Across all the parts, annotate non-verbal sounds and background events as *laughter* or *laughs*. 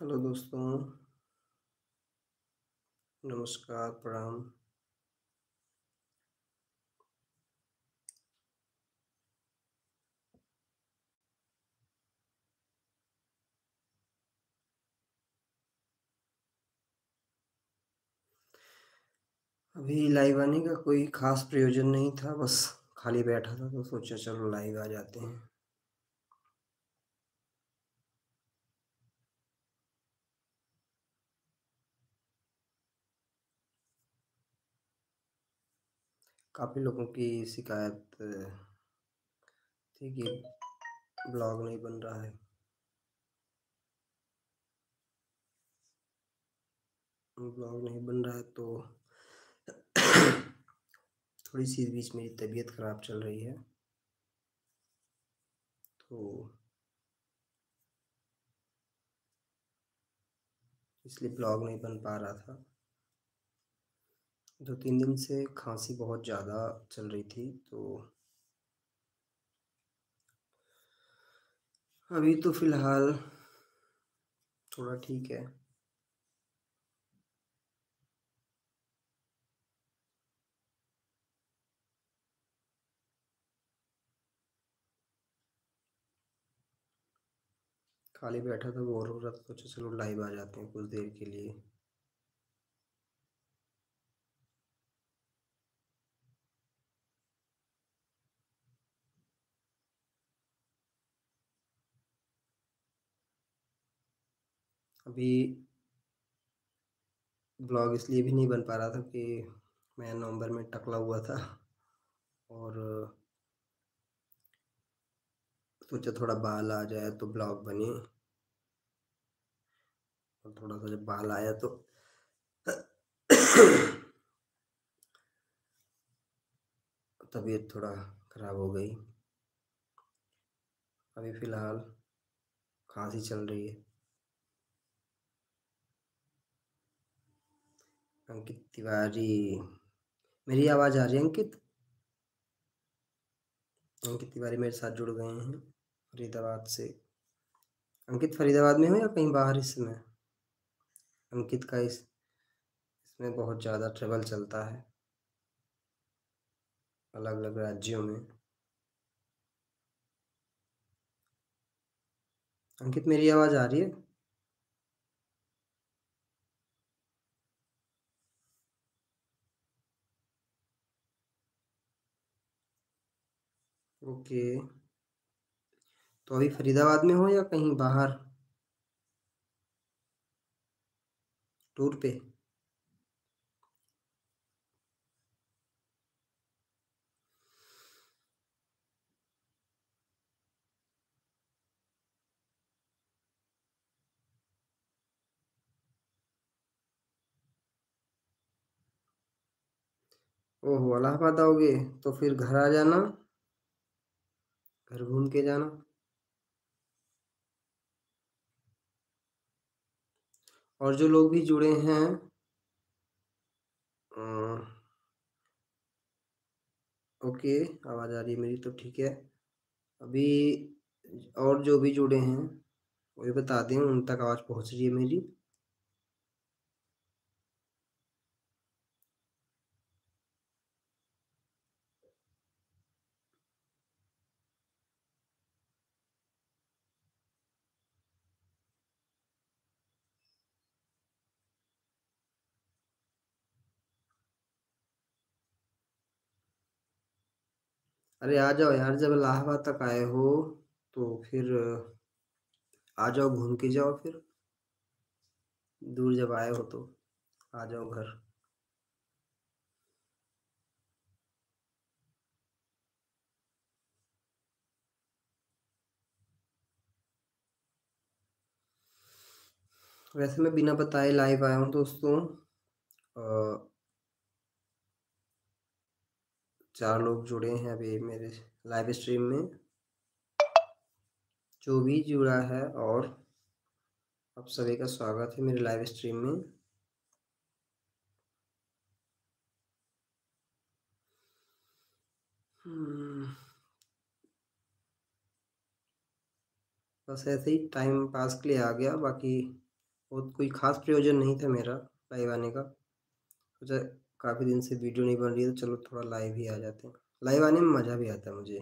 Hello दोस्तों, नमस्कार, प्रणाम। अभी लाइव आने का कोई ख़ास प्रयोजन नहीं था, बस खाली बैठा था तो सोचा चलो लाइव आ जाते हैं। काफ़ी लोगों की शिकायत थी कि ब्लॉग नहीं बन रहा है। ब्लॉग नहीं बन रहा है तो थोड़ी सी बीच मेरी तबीयत ख़राब चल रही है। तो इसलिए ब्लॉग नहीं बन पा रहा था। दो तीन दिन से खांसी बहुत ज़्यादा चल रही थी तो अभी तो फ़िलहाल थोड़ा ठीक है। खाली बैठा था, बोर हो रहा था, सोचा चलो लाइव आ जाते हैं कुछ देर के लिए। अभी ब्लॉग इसलिए भी नहीं बन पा रहा था कि मैं नवंबर में टकला हुआ था और सोचा थोड़ा बाल आ जाए तो ब्लॉग बने। और थोड़ा सा जब बाल आया तो तबीयत थोड़ा ख़राब हो गई। अभी फ़िलहाल खांसी चल रही है। अंकित तिवारी। मेरी आवाज़ आ रही है, अंकित? अंकित तिवारी मेरे साथ जुड़ गए हैं, फरीदाबाद से। अंकित फरीदाबाद में हो या कहीं बाहर इस समय अंकित का इस, इसमें बहुत ज़्यादा ट्रेवल चलता है अलग अलग राज्यों में। अंकित मेरी आवाज़ आ रही है? ओके। तो अभी फरीदाबाद में हो या कहीं बाहर? टूर पे? ओहो इलाहाबाद आओगे तो फिर घर आ जाना। घर घूम के जाना। और जो लोग भी जुड़े हैं ओके, आवाज़ आ रही है मेरी तो ठीक है। अभी और जो भी जुड़े हैं वही बता दें, उन तक आवाज़ पहुँच रही है मेरी। अरे आ जाओ यार, जब इलाहाबाद तक आए हो तो फिर, आ जाओ घूम के जाओ फिर। दूर जब आए हो तो आ जाओ घर। वैसे मैं बिना बताए लाइव आया हूँ दोस्तों। चार लोग जुड़े हैं अभी मेरे लाइव स्ट्रीम में। जो भी जुड़ा है और आप सभी का स्वागत है मेरे लाइव स्ट्रीम में। हम्म। बस ऐसे ही टाइम पास के लिए आ गया, बाकी बहुत कोई ख़ास प्रयोजन नहीं था मेरा लाइव आने का। सोचा काफ़ी दिन से वीडियो नहीं बन रही है तो चलो थोड़ा लाइव ही आ जाते हैं। लाइव आने में मज़ा भी आता है मुझे।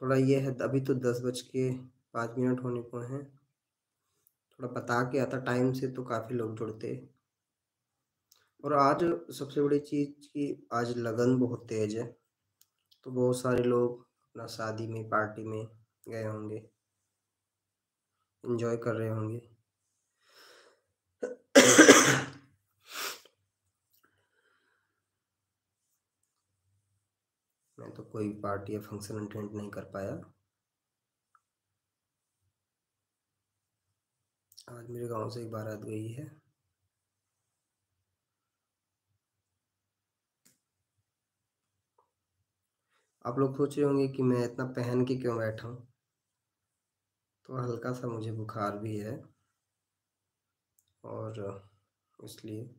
थोड़ा ये है, अभी तो दस बज के पाँच मिनट होने को हैं। थोड़ा बता के आता टाइम से तो काफ़ी लोग जुड़ते। और आज सबसे बड़ी चीज़ कि आज लगन बहुत तेज़ है तो बहुत सारे लोग अपना शादी में पार्टी में गए होंगे। इन्जॉय कर रहे होंगे। मैं तो कोई पार्टी या फ़ंक्शन अटेंड नहीं कर पाया। आज मेरे गाँव से एक बारात गई है। आप लोग सोच रहे होंगे कि मैं इतना पहन के क्यों बैठा हूँ? तो हल्का सा मुझे बुखार भी है और इसलिए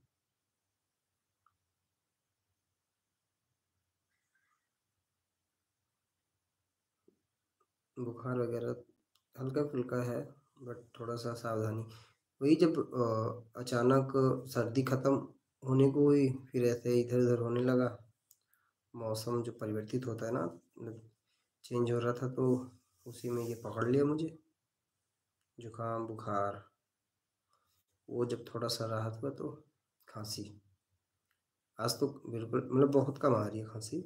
बुखार वगैरह हल्का फुल्का है, बट थोड़ा सा सावधानी। वही जब अचानक सर्दी ख़त्म होने को हुई, फिर ऐसे इधर उधर होने लगा। मौसम जो परिवर्तित होता है ना चेंज हो रहा था तो उसी में ये पकड़ लिया मुझे। जुकाम, बुखार, वो जब थोड़ा सा राहत हुआ तो खांसी। आज तो बिल्कुल मतलब बहुत कम आ रही है खांसी।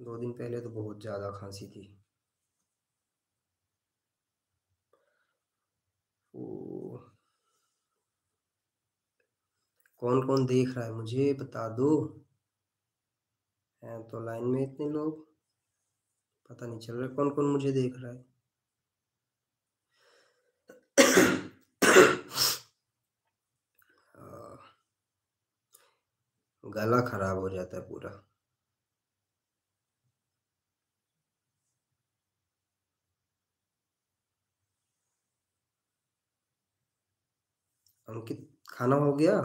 दो दिन पहले तो बहुत ज़्यादा खांसी थी। कौन कौन देख रहा है? मुझे बता दो। हैं तो लाइन में इतने लोग? पता नहीं चल रहा। कौन कौन मुझे देख रहा है। *coughs* गला खराब हो जाता है पूरा अंकित खाना हो गया।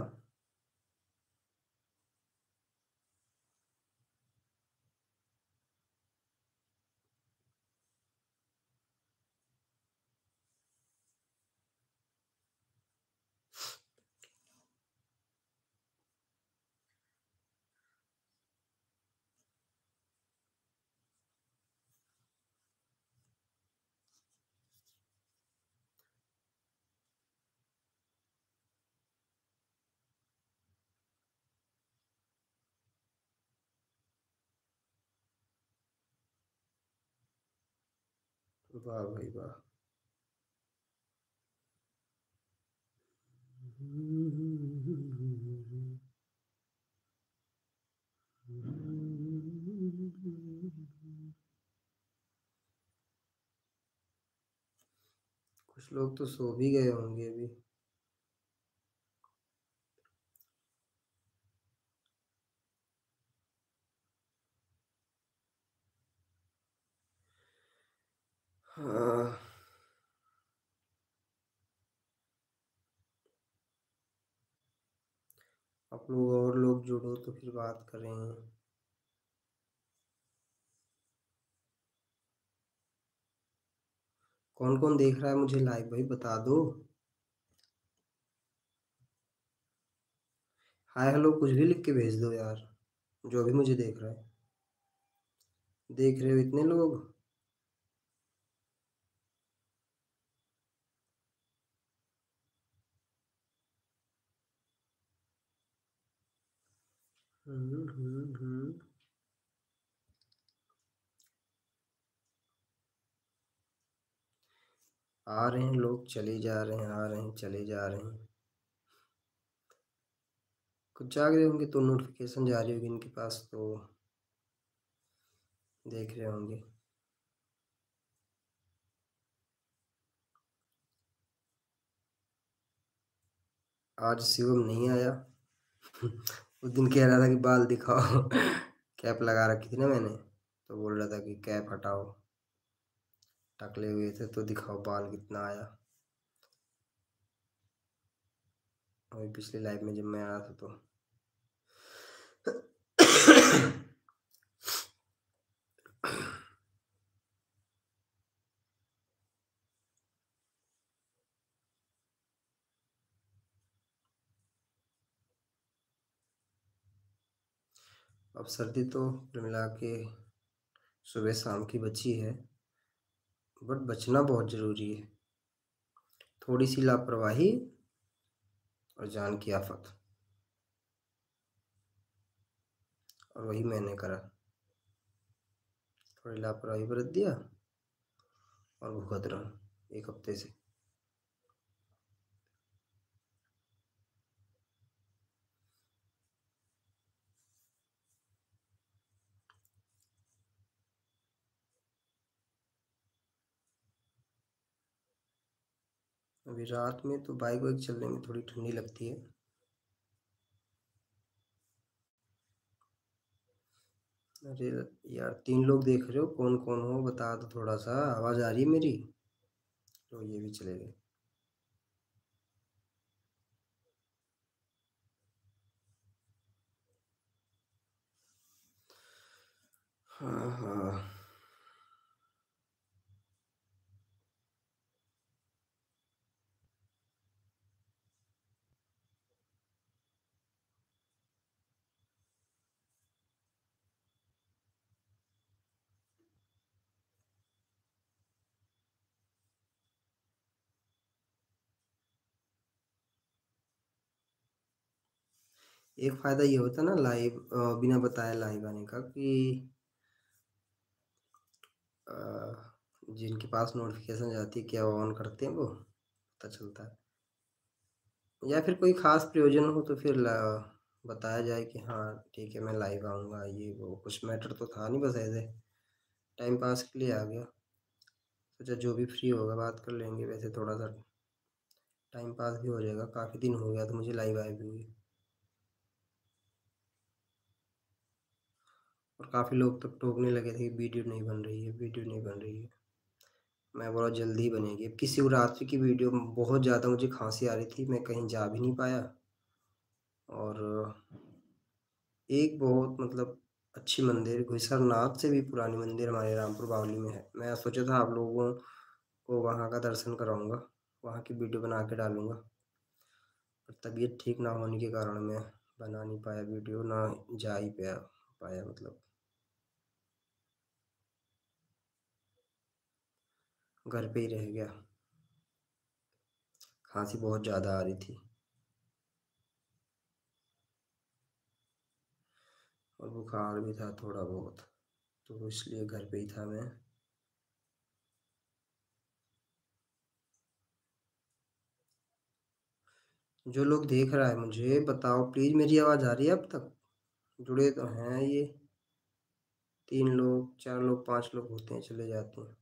वाह भाई वाह। कुछ लोग तो सो भी गए होंगे अभी। हाँ। आप लोग और लोग जुड़ो तो फिर बात करें। कौन कौन देख रहा है मुझे लाइव भाई बता दो। हाय हेलो कुछ भी लिख के भेज दो यार, जो भी मुझे देख रहा है। देख रहे हो इतने लोग? आ रहे हैं लोग, चले जा रहे हैं, आ रहे हैं, चले जा रहे हैं। कुछ जाग रहे होंगे तो नोटिफिकेशन जा रही होगी इनके पास तो देख रहे होंगे। आज शिवम नहीं आया। *laughs* उस दिन कह रहा था कि, बाल दिखाओ। *laughs* कैप लगा रखी थी ना मैंने तो बोल रहा था कि, कैप हटाओ। टकले हुए थे तो दिखाओ बाल कितना आया। अभी पिछले लाइफ में जब मैं आया था तो *clears throat* अब सर्दी तो मिला के सुबह शाम की बची है बट बचना बहुत ज़रूरी है। थोड़ी सी लापरवाही और जान की आफत। और वही मैंने करा। थोड़ी लापरवाही बरत दिया और भुगत रहा एक हफ़्ते से। अभी रात में तो बाइक वाइक चलने में थोड़ी ठंडी लगती है। अरे यार, तीन लोग देख रहे हो? कौन कौन हो? बता दो थोड़ा सा आवाज़ आ रही है मेरी? तो ये भी चले गए। हाँ हाँ। एक फ़ायदा ये होता ना लाइव बिना बताए लाइव आने का कि जिनके पास नोटिफिकेशन जाती है क्या ऑन करते हैं वो, पता चलता है। या फिर कोई ख़ास प्रयोजन हो तो फिर बताया जाए कि हाँ ठीक है मैं लाइव आऊँगा, ये वो कुछ मैटर तो था नहीं बस ऐसे, टाइम पास के लिए आ गया। सोचा जो भी फ्री होगा बात कर लेंगे, वैसे थोड़ा सा टाइम पास भी हो जाएगा, काफ़ी दिन हो गया तो मुझे लाइव आए भी हुई और काफ़ी लोग तो टोकने लगे थे कि वीडियो नहीं बन रही है, वीडियो नहीं बन रही है। मैं बोला, जल्दी बनेगी। अब की शिवरात्रि की वीडियो बहुत ज़्यादा मुझे खांसी आ रही थी, मैं कहीं जा भी नहीं पाया। और एक बहुत मतलब अच्छी मंदिर घुसरनाथ से भी पुरानी मंदिर हमारे रामपुर बावली में है। मैं सोचा था आप लोगों को वहाँ का दर्शन कराऊँगा, वहाँ की वीडियो बना के डालूँगा। पर तबीयत ठीक ना होने के कारण मैं बना नहीं पाया वीडियो, ना जा ही पाया पाया मतलब। घर पे ही रह गया। खांसी बहुत ज़्यादा आ रही थी। और बुखार भी था थोड़ा बहुत तो इसलिए घर पे ही था मैं। जो लोग देख रहा है मुझे, बताओ प्लीज़ मेरी आवाज़ आ रही है अब तक? जुड़े तो हैं ये। तीन लोग, चार लोग, पाँच लोग होते हैं, चले जाते हैं।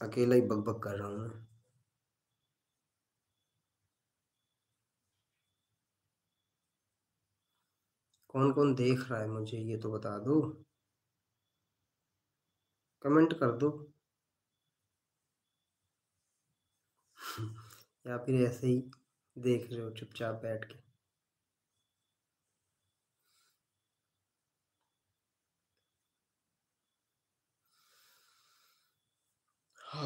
अकेला ही बक बक कर रहा हूँ कौन कौन देख रहा है मुझे, ये तो बता दो। कमेंट कर दो। *laughs* या फिर ऐसे ही देख रहे हो चुपचाप बैठ के। *sighs*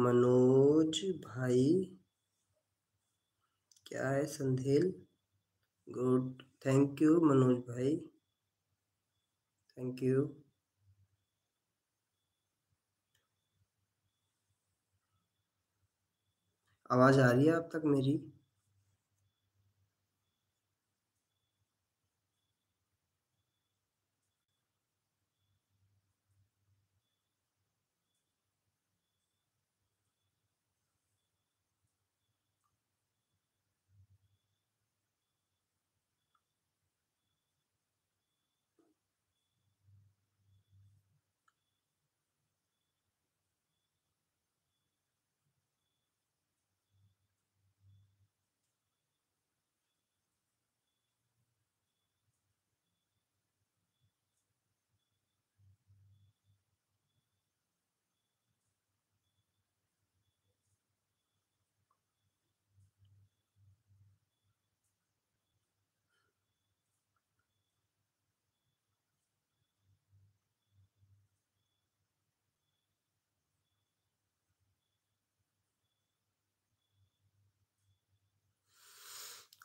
मनोज भाई, क्या है संधेल गुड थैंक यू मनोज भाई थैंक यू आवाज़ आ रही है आप तक मेरी?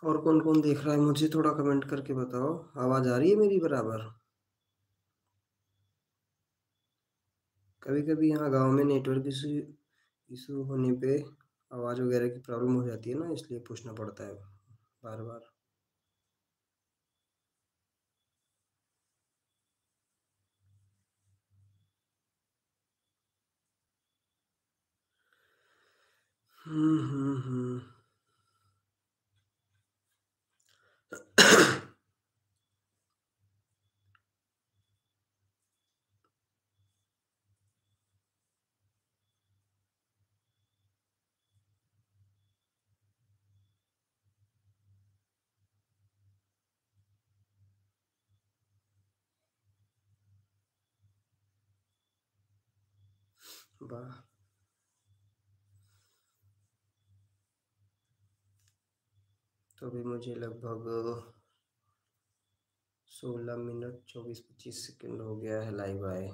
और कौन-कौन देख रहा है, मुझे थोड़ा कमेंट करके बताओ। आवाज़ आ रही है मेरी बराबर? कभी-कभी यहाँ गाँव में नेटवर्क इशू होने पे आवाज़ वगैरह की प्रॉब्लम हो जाती है ना, इसलिए पूछना पड़ता है बार-बार। हम्म हम्म हम्म। वाह तो अभी मुझे लगभग सोलह मिनट चौबीस पच्चीस सेकंड हो गया है लाइव आए।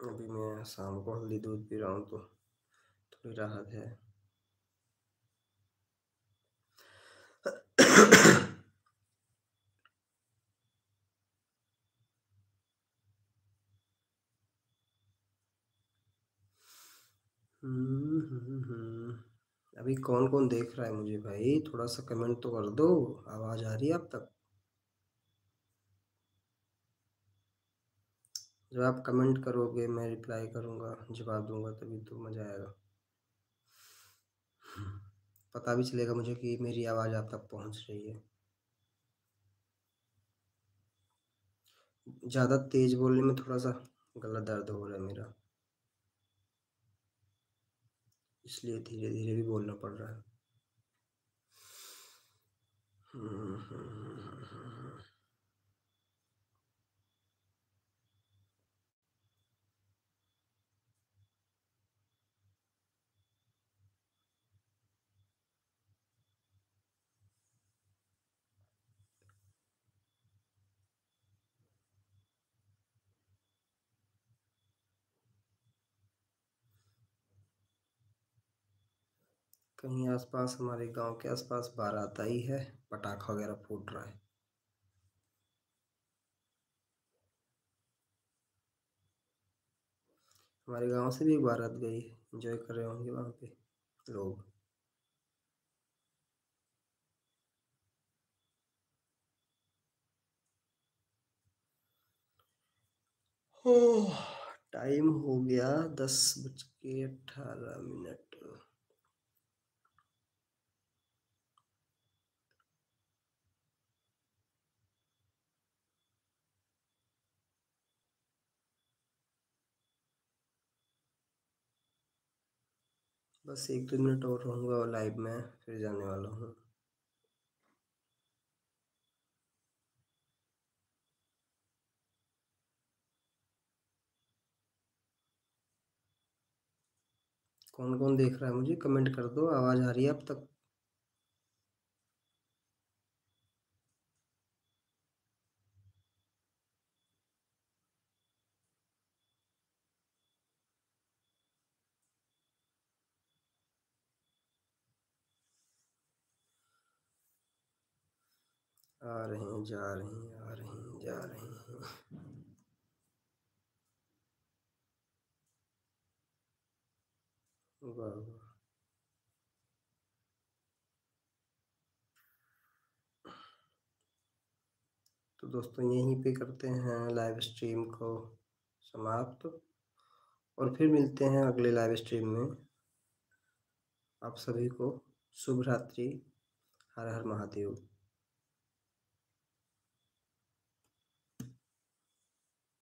अभी मैं शाम को हल्दी दूध पी रहा हूँ तो थोड़ी राहत है। अभी कौन कौन देख रहा है मुझे भाई? थोड़ा सा कमेंट तो कर दो। आवाज़ आ रही है अब तक? जब आप कमेंट करोगे, मैं रिप्लाई करूँगा, जवाब दूँगा, तभी तो मज़ा आएगा। पता भी चलेगा मुझे कि मेरी आवाज़ आप तक पहुँच रही है। ज़्यादा तेज़ बोलने में थोड़ा सा गला दर्द हो रहा है मेरा। इसलिए धीरे धीरे भी बोलना पड़ रहा है। कहीं आसपास हमारे गाँव के आसपास बारात आई है, पटाखा वगैरह फूट रहा है। हमारे गाँव से भी एक बारात गई एंजॉय कर रहे होंगे वहाँ पे लोग। टाइम हो गया दस बज के अठारह मिनट। बस एक दो मिनट और रहूँगा लाइव में फिर जाने वाला हूँ। कौन कौन देख रहा है मुझे? कमेंट कर दो, आवाज़ आ रही है अब तक। आ रहे हैं जा रहे हैं आ रहे हैं जा रहे। हैं तो दोस्तों, यहीं पे करते हैं लाइव स्ट्रीम को समाप्त, और फिर मिलते हैं अगले लाइव स्ट्रीम में। आप सभी को शुभ रात्रि। हर हर महादेव।